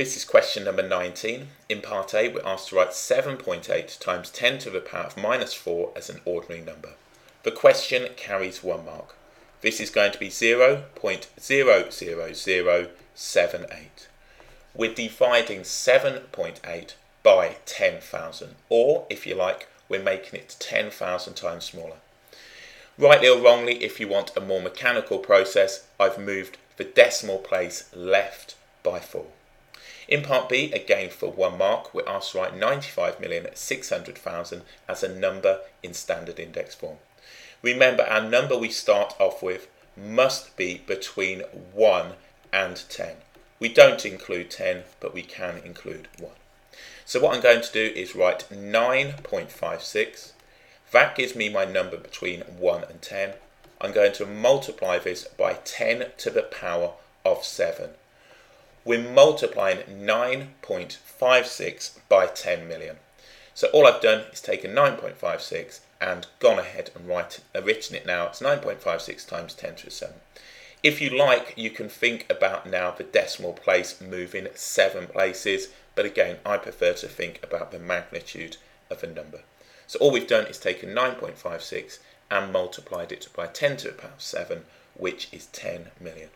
This is question number 19. In part A, we're asked to write 7.8 times 10 to the power of minus 4 as an ordinary number. The question carries one mark. This is going to be 0.00078. We're dividing 7.8 by 10,000, or if you like, we're making it 10,000 times smaller. Rightly or wrongly, if you want a more mechanical process, I've moved the decimal place left by 4. In part B, again for one mark, we're asked to write 95,600,000 as a number in standard index form. Remember, our number we start off with must be between 1 and 10. We don't include 10, but we can include 1. So what I'm going to do is write 9.56. That gives me my number between 1 and 10. I'm going to multiply this by 10 to the power of 7 we're multiplying 9.56 by 10 million. So all I've done is taken 9.56 and gone ahead and write, uh, written it now. It's 9.56 times 10 to the 7. If you like, you can think about now the decimal place moving seven places, but again, I prefer to think about the magnitude of a number. So all we've done is taken 9.56 and multiplied it by 10 to the power of 7, which is 10 million.